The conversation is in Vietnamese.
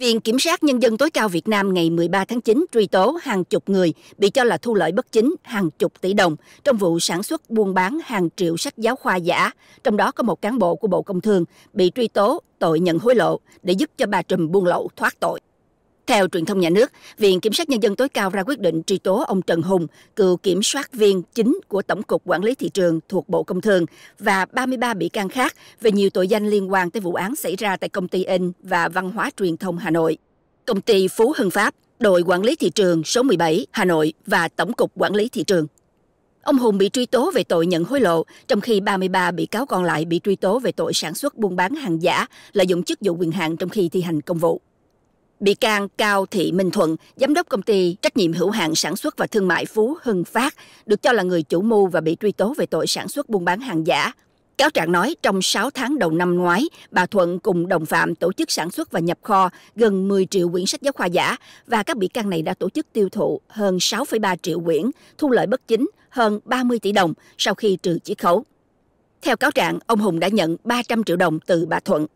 Viện Kiểm sát Nhân dân tối cao Việt Nam ngày 13 tháng 9 truy tố hàng chục người bị cho là thu lợi bất chính hàng chục tỷ đồng trong vụ sản xuất, buôn bán hàng triệu sách giáo khoa giả. Trong đó có một cán bộ của Bộ Công Thương bị truy tố tội nhận hối lộ để giúp cho bà Trùm buôn lậu thoát tội. Theo truyền thông nhà nước, Viện Kiểm sát Nhân dân tối cao ra quyết định truy tố ông Trần Hùng, cựu kiểm soát viên chính của Tổng cục Quản lý Thị trường thuộc Bộ Công Thương và 33 bị can khác về nhiều tội danh liên quan tới vụ án xảy ra tại công ty in và văn hóa truyền thông Hà Nội. Công ty Phú Hưng Pháp, đội quản lý thị trường số 17 Hà Nội và Tổng cục Quản lý Thị trường. Ông Hùng bị truy tố về tội nhận hối lộ, trong khi 33 bị cáo còn lại bị truy tố về tội sản xuất buôn bán hàng giả, lợi dụng chức vụ quyền hạn trong khi thi hành công vụ. Bị can Cao Thị Minh Thuận, giám đốc công ty trách nhiệm hữu hạn sản xuất và thương mại Phú Hưng Phát, được cho là người chủ mưu và bị truy tố về tội sản xuất buôn bán hàng giả. Cáo trạng nói trong 6 tháng đầu năm ngoái, bà Thuận cùng đồng phạm tổ chức sản xuất và nhập kho gần 10 triệu quyển sách giáo khoa giả và các bị can này đã tổ chức tiêu thụ hơn 6,3 triệu quyển, thu lợi bất chính hơn 30 tỷ đồng sau khi trừ chiết khấu. Theo cáo trạng, ông Hùng đã nhận 300 triệu đồng từ bà Thuận.